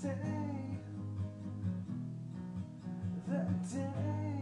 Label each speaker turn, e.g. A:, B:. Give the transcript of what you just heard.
A: day, the day.